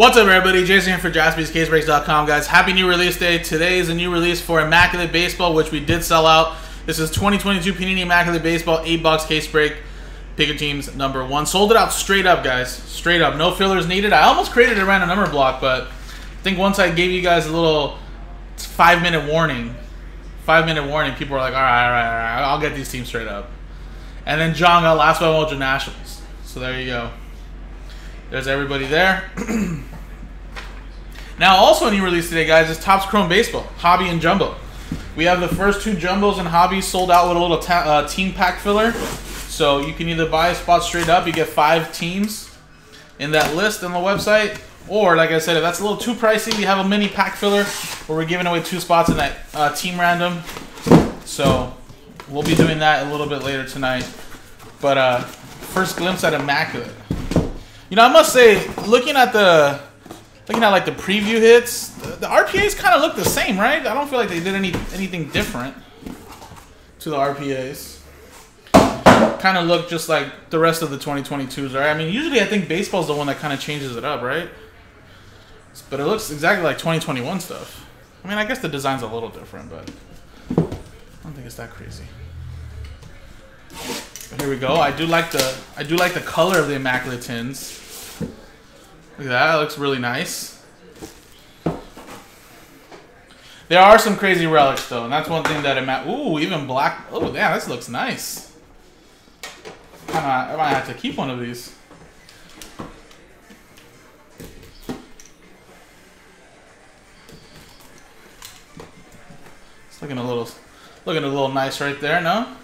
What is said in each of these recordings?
What's up, everybody? Jason here for JaspysCaseBreaks.com, guys. Happy new release day. Today is a new release for Immaculate Baseball, which we did sell out. This is 2022 Panini Immaculate Baseball, 8 box case break. Pick your teams number one. Sold it out straight up, guys. Straight up. No fillers needed. I almost created a random number block, but I think once I gave you guys a little five minute warning, five minute warning, people were like, all right, all right, all right, I'll get these teams straight up. And then John got last by Mojo Nationals. So there you go. There's everybody there. now, also a new release today, guys, is Topps Chrome Baseball, Hobby and Jumbo. We have the first two Jumbos and Hobbies sold out with a little uh, team pack filler. So you can either buy a spot straight up, you get five teams in that list on the website, or like I said, if that's a little too pricey, we have a mini pack filler where we're giving away two spots in that uh, team random. So we'll be doing that a little bit later tonight. But uh, first glimpse at Immaculate. You know, I must say, looking at the looking at like the preview hits, the, the RPAs kind of look the same, right? I don't feel like they did any anything different to the RPAs. Kind of look just like the rest of the 2022s, right? I mean, usually I think baseball's the one that kind of changes it up, right? But it looks exactly like 2021 stuff. I mean, I guess the design's a little different, but I don't think it's that crazy. But here we go. I do like the I do like the color of the immaculate tins. Look at that. That looks really nice. There are some crazy relics, though, and that's one thing that I'm Ooh, even black. Oh, yeah, this looks nice. I might, I might have to keep one of these. It's looking a little, looking a little nice right there, no?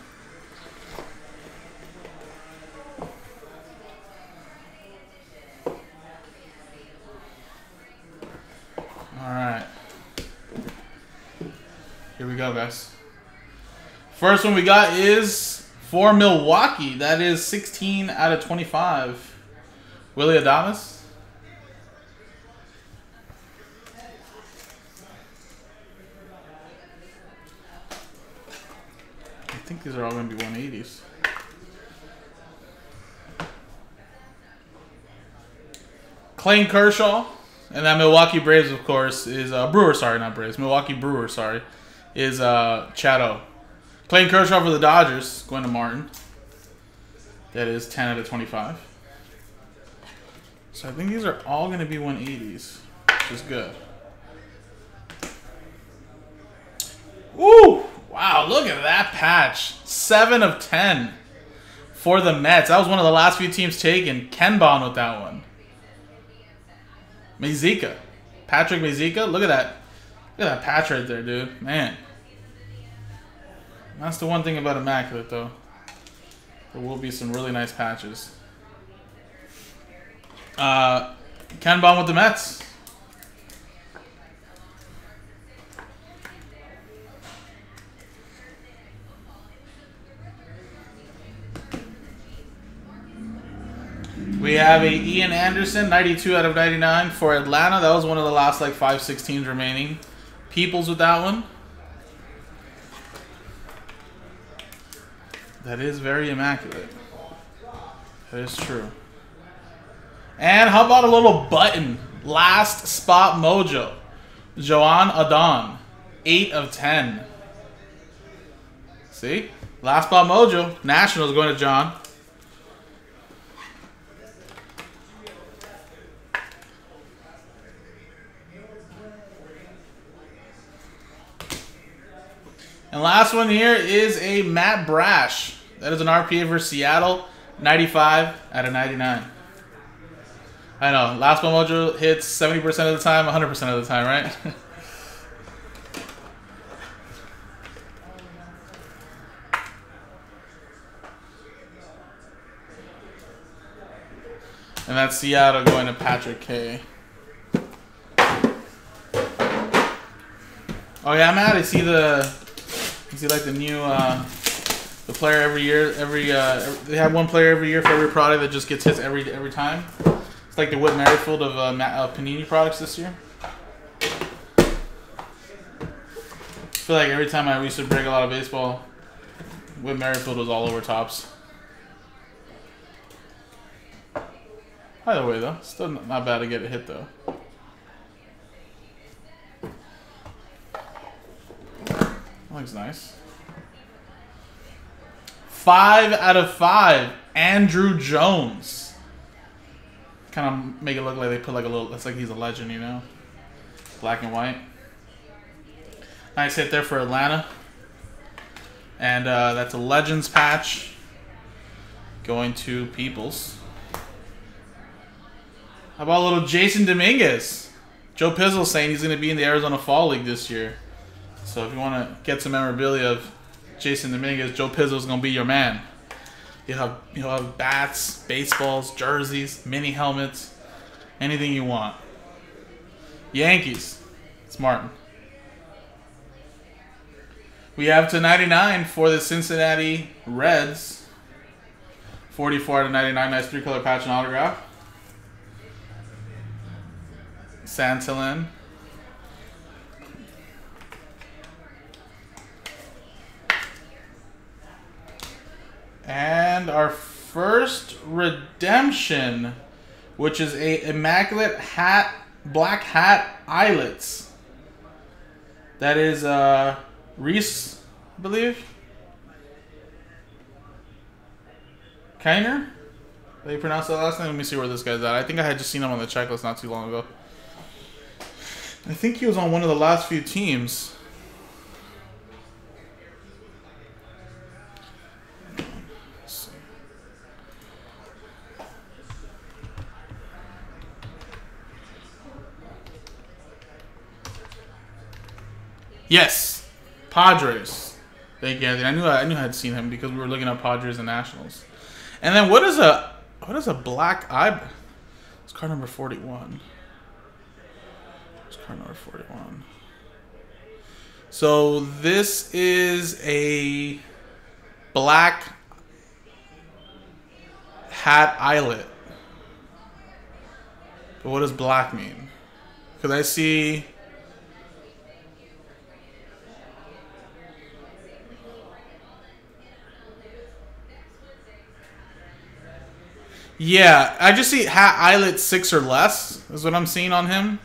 Guys. First one we got is for Milwaukee. That is 16 out of 25. Willie Adames. I think these are all going to be 180s. Clayton Kershaw. And that Milwaukee Braves, of course, is uh, Brewer. Sorry, not Braves. Milwaukee Brewer. Sorry, is uh, Chato. Playing Kershaw for the Dodgers, to Martin. That is 10 out of 25. So I think these are all going to be 180s, which is good. Woo! Wow, look at that patch. 7 of 10 for the Mets. That was one of the last few teams taken. Ken Bond with that one. Mazeika. Patrick Mazeika. Look at that. Look at that patch right there, dude. Man. That's the one thing about Immaculate, though. There will be some really nice patches. Uh, Ken Bond with the Mets. We have a Ian Anderson, 92 out of 99 for Atlanta. That was one of the last like 5 16s remaining. Peoples with that one. That is very immaculate. That is true. And how about a little button? Last spot mojo. Joan Adon. 8 of 10. See? Last spot mojo. Nationals going to John. And last one here is a Matt Brash. That is an RPA for Seattle, 95 out of 99. I know, last one mojo hits 70% of the time, 100% of the time, right? and that's Seattle going to Patrick K. Oh yeah, Matt, I see the is he like the new uh, the player every year? Every uh, they have one player every year for every product that just gets hits every every time. It's like the Whit Merrifield of uh, uh, Panini products this year. I feel like every time I used to break a lot of baseball, Whit Merrifield was all over Topps. Either way, though, still not bad to get a hit though. That Looks nice. Five out of five. Andruw Jones. Kind of make it look like they put like a little. It's like he's a legend, you know. Black and white. Nice hit there for Atlanta. And uh, that's a Legends patch going to Peoples. How about a little Jasson Dominguez? Joe Pizzle saying he's going to be in the Arizona Fall League this year. So if you want to get some memorabilia of Jasson Dominguez, Joe Pizzle's going to be your man. You'll have, you'll have bats, baseballs, jerseys, mini helmets, anything you want. Yankees. It's Martin. We have to 99 for the Cincinnati Reds. 44 out of 99. Nice three color patch and autograph. Santillan. And our first redemption, which is a immaculate hat, black hat eyelets. That is uh, Reiss, I believe. Kiner? You pronounce that last name? Let me see where this guy's at. I think I had just seen him on the checklist not too long ago. I think he was on one of the last few teams. Yes, Padres. Thank you, Anthony. I knew I, knew I had seen him because we were looking at Padres and Nationals. And then what is a what is a black eye? It's card number forty one. It's card number forty one. So this is a black hat eyelet. But what does black mean? Because I see Yeah, I just see hat eyelet six or less is what I'm seeing on him.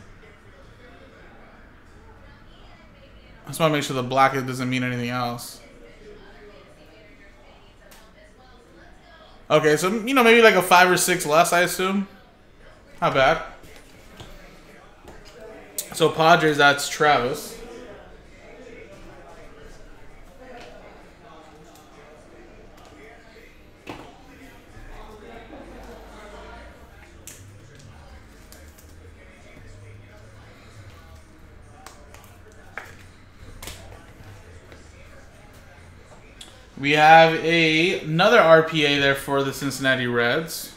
I just want to make sure the black doesn't mean anything else. Okay, so you know maybe like a five or six less, I assume. Not bad. So Padres, that's Travis. We have a another RPA there for the Cincinnati Reds.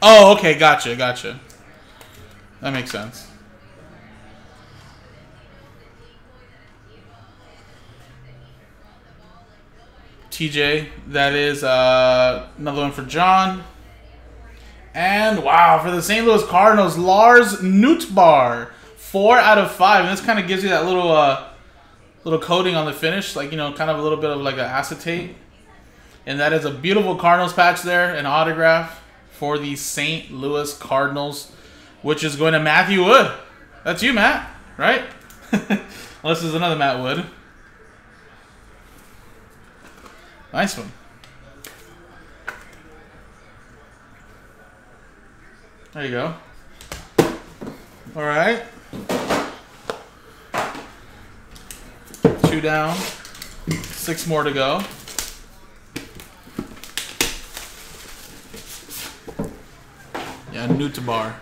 Oh, okay, gotcha, gotcha. That makes sense. TJ, that is uh, another one for John. And wow, for the St. Louis Cardinals, Lars Nootbaar. Four out of five, and this kind of gives you that little uh, little coating on the finish, like you know, kind of a little bit of like an acetate. And that is a beautiful Cardinals patch there, an autograph for the St. Louis Cardinals, which is going to Matthew Wood. That's you, Matt, right? Unless there's another Matt Wood. Nice one. There you go. All right. Two down. Six more to go. Yeah, Nootbaar.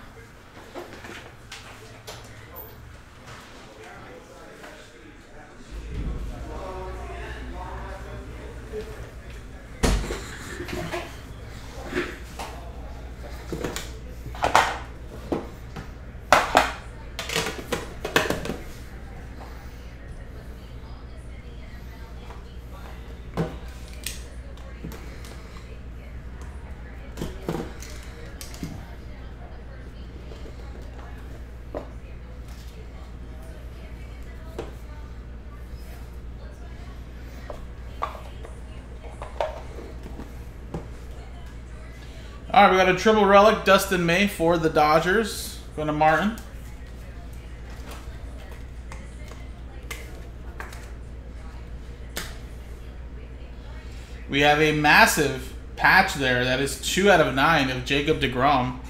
All right, we got a triple relic, Dustin May for the Dodgers. Going to Martin. We have a massive patch there. That is two out of nine of Jacob DeGrom.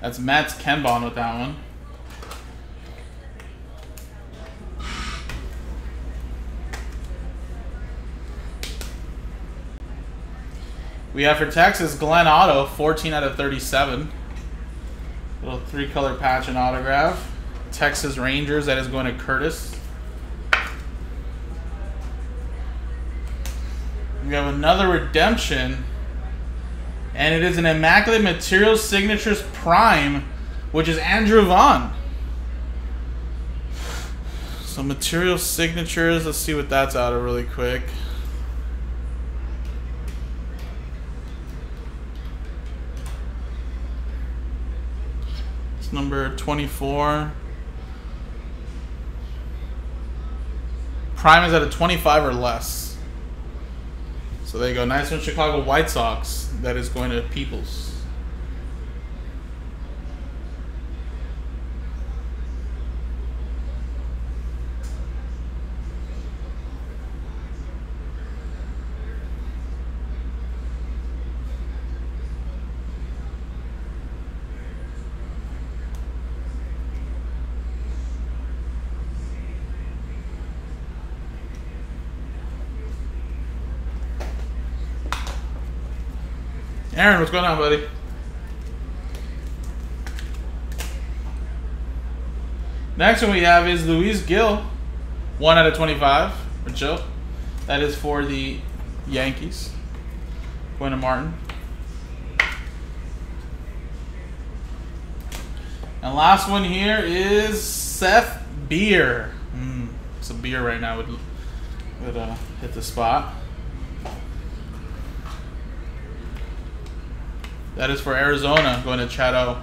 That's Matt's Kenbon with that one. We have for Texas, Glenn Otto, 14 out of 37. Little three color patch and autograph. Texas Rangers, that is going to Curtis. We have another redemption. And it is an Immaculate Materials Signatures Prime, which is Andrew Vaughn. So Material Signatures, let's see what that's out of really quick. Number 24. Prime is at a 25 or less. So there you go. Nice one, Chicago White Sox. That is going to Peoples. Aaron, what's going on, buddy? Next one we have is Luis Gil, 1 out of 25 for Joe. That is for the Yankees. Going to Martin. And last one here is Seth Beer. Mm, it's a beer right now would, would uh, hit the spot. That is for Arizona, going to Chateau.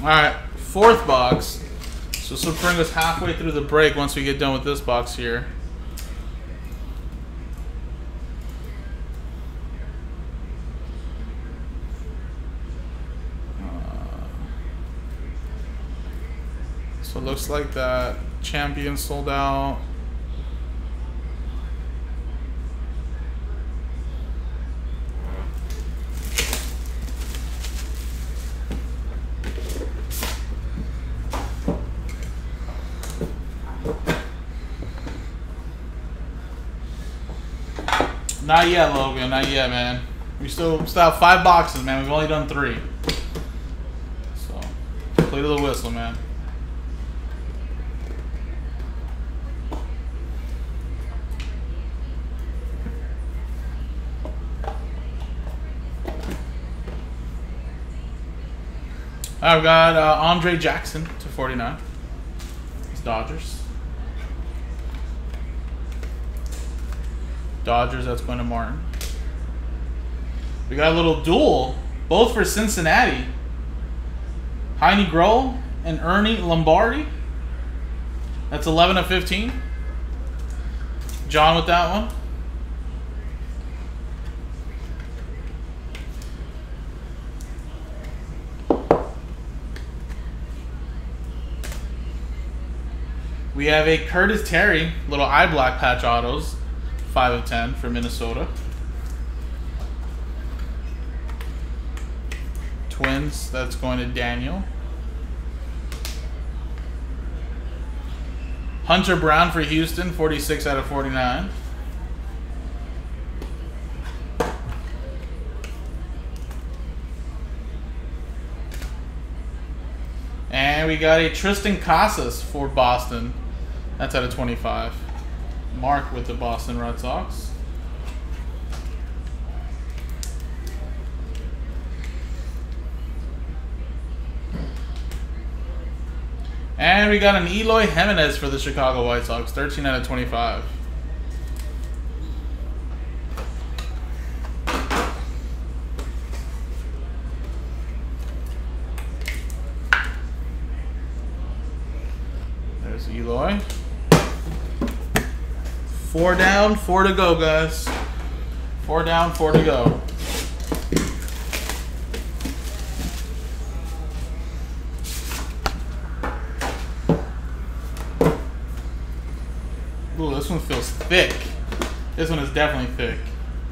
Alright, fourth box. So this will bring us halfway through the break once we get done with this box here. Uh, so it looks like that champion sold out. Not yet, Logan. Not yet, man. We still still have five boxes, man. We've only done three. So, play to the whistle, man. I've got uh, Andre Jackson to 49. It's Dodgers. Dodgers, that's going Martin. We got a little duel, both for Cincinnati. Heinie Groh and Ernie Lombardi. That's 11 of 15. John with that one. We have a Curtis Terry, little eye black patch autos. 5 of 10 for Minnesota. Twins, that's going to Daniel. Hunter Brown for Houston, 46 out of 49. And we got a Triston Casas for Boston. That's out of 25. Mark with the Boston Red Sox. And we got an Eloy Jimenez for the Chicago White Sox, 13 out of 25. There's Eloy. Four down, four to go, guys. Four down, four to go. Ooh, this one feels thick. This one is definitely thick.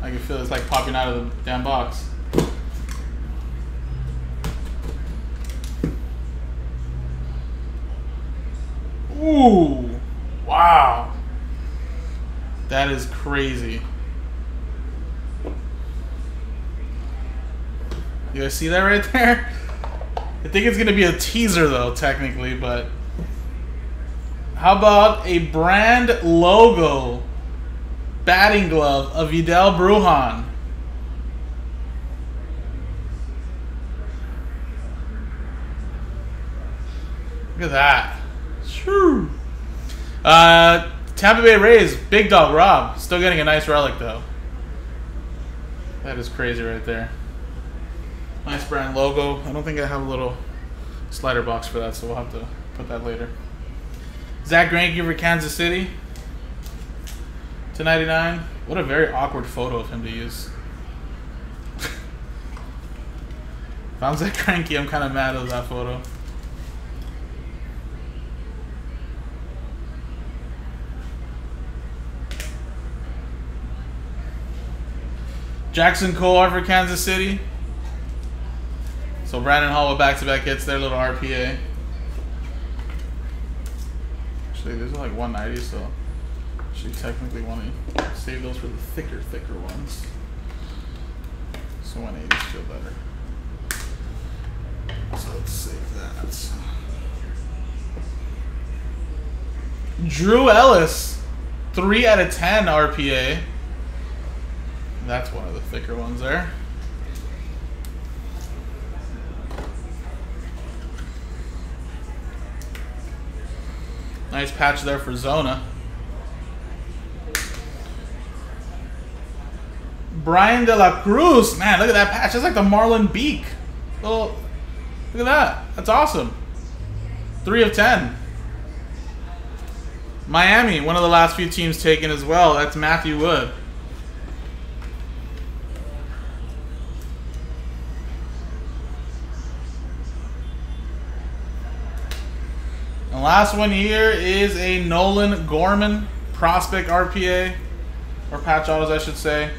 I can feel it's like popping out of the damn box. Ooh. That is crazy. You guys see that right there? I think it's going to be a teaser though, technically, but... How about a brand logo batting glove of Vidal Brujan? Look at that. Shoo. Uh, Tampa Bay Rays, Big Dog Rob. Still getting a nice relic, though. That is crazy right there. Nice brand logo. I don't think I have a little slider box for that, so we'll have to put that later. Zack Greinke for Kansas City. To 99. What a very awkward photo of him to use. if I'm Zack Greinke, I'm kind of mad at that photo. Jackson Kowar for Kansas City. So Brandon Hall with back-to-back hits, their little RPA. Actually, these are like 190, so actually technically want to save those for the thicker, thicker ones. So 180s feel better. So let's save that. Drew Ellis, 3 out of 10 RPA. That's one of the thicker ones there. Nice patch there for Zona. Bryan De La Cruz. Man, look at that patch. That's like the Marlin Beak. Little, look at that. That's awesome. 3 of 10. Miami, one of the last few teams taken as well. That's Matthew Wood. And last one here is a Nolan Gorman prospect RPA, or patch autos, I should say.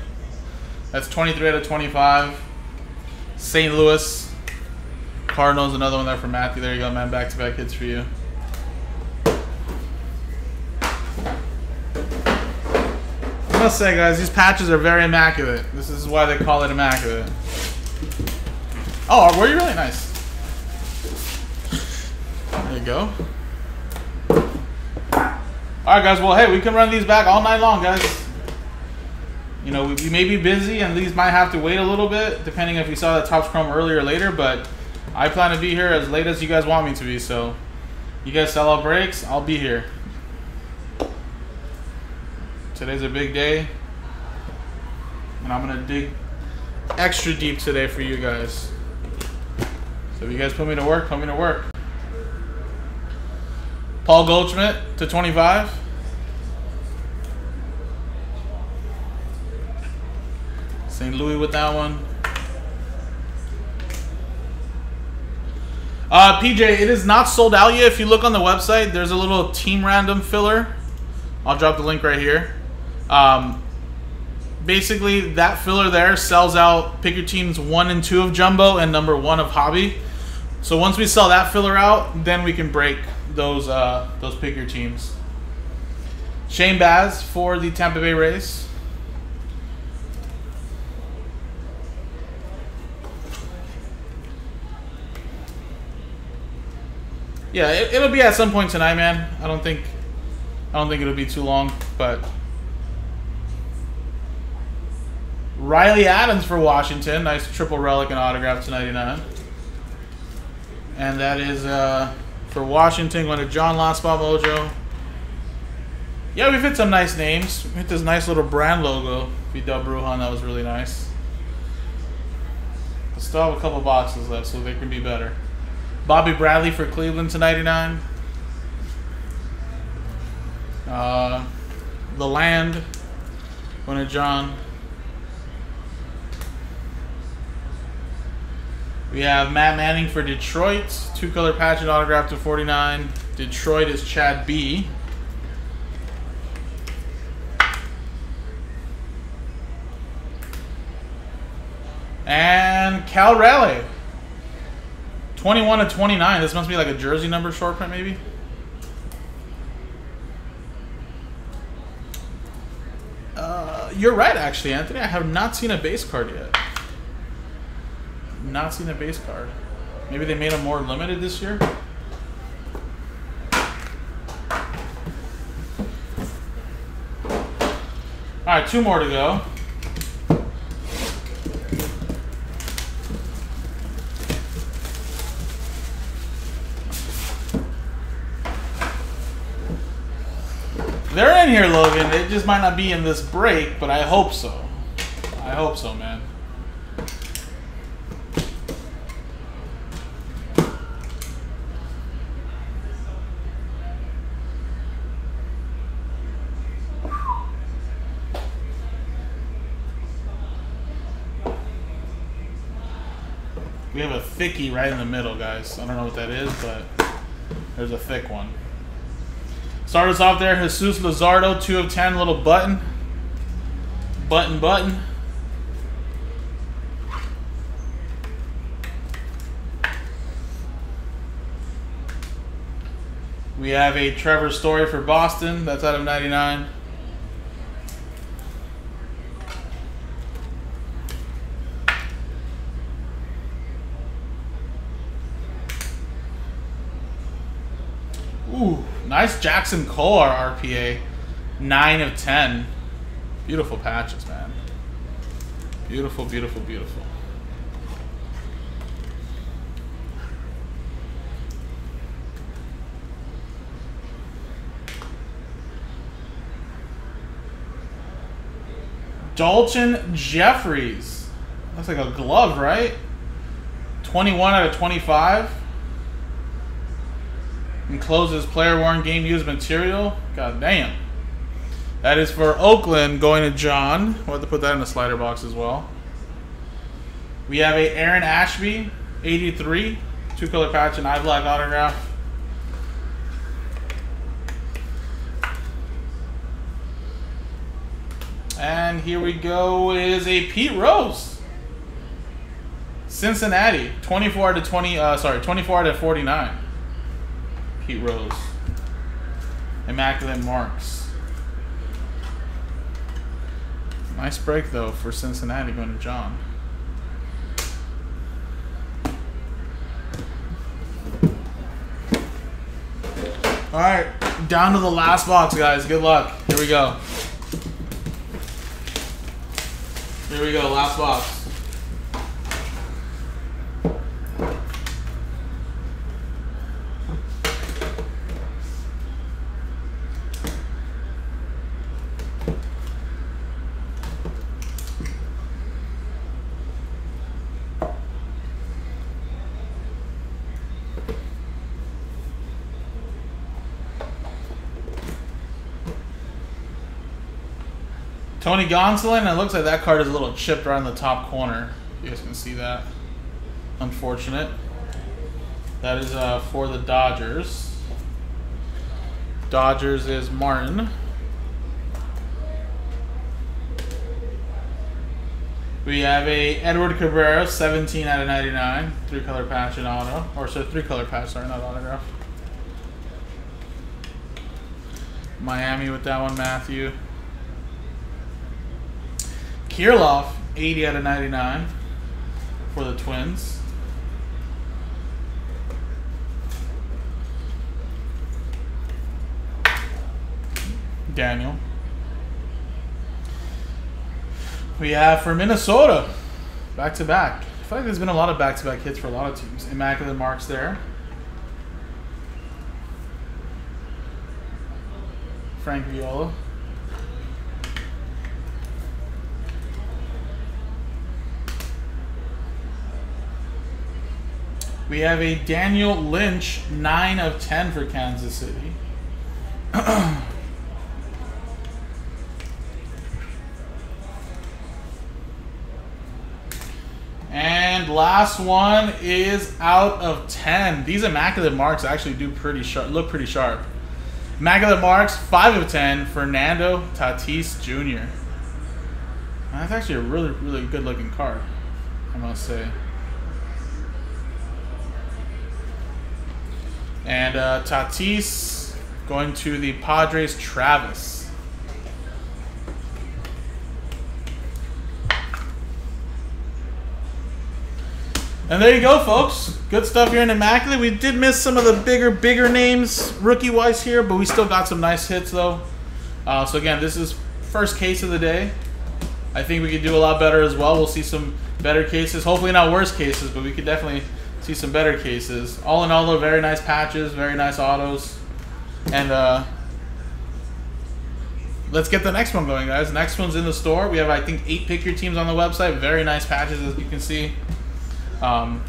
That's 23 out of 25. St. Louis Cardinals, another one there for Matthew. There you go, man. Back-to-back -back hits for you. I must say, guys, these patches are very immaculate. This is why they call it immaculate. Oh, were you really nice? There you go. Alright, guys. Well, hey, we can run these back all night long, guys. You know, we, we, may be busy, and these might have to wait a little bit, depending if you saw the Topps Chrome earlier or later, but I plan to be here as late as you guys want me to be, so you guys sell out breaks, I'll be here. Today's a big day, and I'm going to dig extra deep today for you guys. So if you guys put me to work, put me to work. Paul Goldschmidt to 25. St. Louis with that one. Uh, PJ, it is not sold out yet. If you look on the website, there's a little team random filler. I'll drop the link right here. Um, basically, that filler there sells out pick your teams one and two of Jumbo and number one of Hobby. So once we sell that filler out, then we can break those uh, those pick your teams. Shane Baz for the Tampa Bay Rays. Yeah, it, will be at some point tonight, man. I don't think, I don't think it'll be too long, but Riley Adams for Washington, nice triple relic and autograph to 99, and that is uh, for Washington, going to John Lonspa Mojo. Yeah, we've hit some nice names. We hit this nice little brand logo. Vidal Brujan, that was really nice. I still have a couple boxes left, so they can be better. Bobby Bradley for Cleveland to 99. Uh, the land. Going to John. We have Matt Manning for Detroit. Two color patch and autograph to 49. Detroit is Chad B. And Cal Raleigh. 21 to 29. This must be like a jersey number short print, maybe. Uh, you're right, actually, Anthony. I have not seen a base card yet. Not seen a base card. Maybe they made them more limited this year. All right, two more to go. They're in here, Logan. It just might not be in this break, but I hope so. I hope so, man. Thickie right in the middle, guys. I don't know what that is, but there's a thick one. Start us off there, Jesus Luzardo, 2 of 10, little button. Button, button. We have a Trevor Story for Boston. That's out of 99. Ooh, nice Jackson Cole RPA. 9 of 10. Beautiful patches, man. Beautiful, beautiful, beautiful. Daulton Jefferies. Looks like a glove, right? 21 out of 25. Encloses player worn game used material. God damn. That is for Oakland going to John. We'll have to put that in the slider box as well. We have a Aaron Ashby, 83. Two color patch and eye black autograph. And here we go is a Pete Rose. Cincinnati, 24 to 20, uh, sorry, 24 to 49. Pete Rose. Immaculate marks. Nice break though for Cincinnati going to John. All right, down to the last box, guys. Good luck. Here we go. Here we go, last box. Tony Gonsolin, it looks like that card is a little chipped in the top corner. You guys can see that. Unfortunate. That is uh, for the Dodgers. Dodgers is Martin. We have a Edward Cabrera, 17 out of 99. Three color patch and auto. Or so three color patch, sorry, not autograph. Miami with that one, Matthew. Kirilloff, 80 out of 99 for the Twins. Daniel. We have for Minnesota, back to back. I feel like there's been a lot of back to back hits for a lot of teams. Immaculate marks there. Frank Viola. We have a Daniel Lynch, 9 of 10 for Kansas City. and last one is out of 10. These immaculate marks actually do pretty sharp, look pretty sharp. Immaculate marks, 5 of 10, Fernando Tatis Jr. That's actually a really, really good looking card, I must say. And uh, Tatis going to the Padres, Travis. And there you go, folks. Good stuff here in Immaculate. We did miss some of the bigger, bigger names rookie-wise here, but we still got some nice hits, though. Uh, so again, this is first case of the day. I think we could do a lot better as well. We'll see some better cases. Hopefully not worse cases, but we could definitely see some better cases. All in all, though, very nice patches, very nice autos. And uh, let's get the next one going, guys. Next one's in the store. We have, I think, eight pick your teams on the website. Very nice patches, as you can see. Um,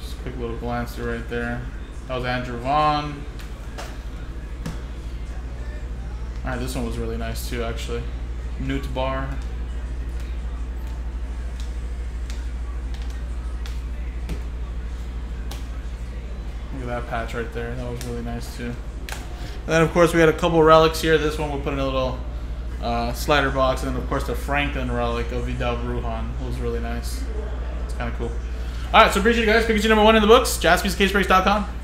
just a quick little glance right there. That was Andrew Vaughn. All right, this one was really nice too, actually. Nootbaar. Look at that patch right there. That was really nice too. And then, of course, we had a couple relics here. This one we'll put in a little uh, slider box, and then of course the Franklin relic of Vidal Brujan was really nice. It's kind of cool. All right, so appreciate you guys. Pikachu number one in the books. JaspysCaseBreaks.com.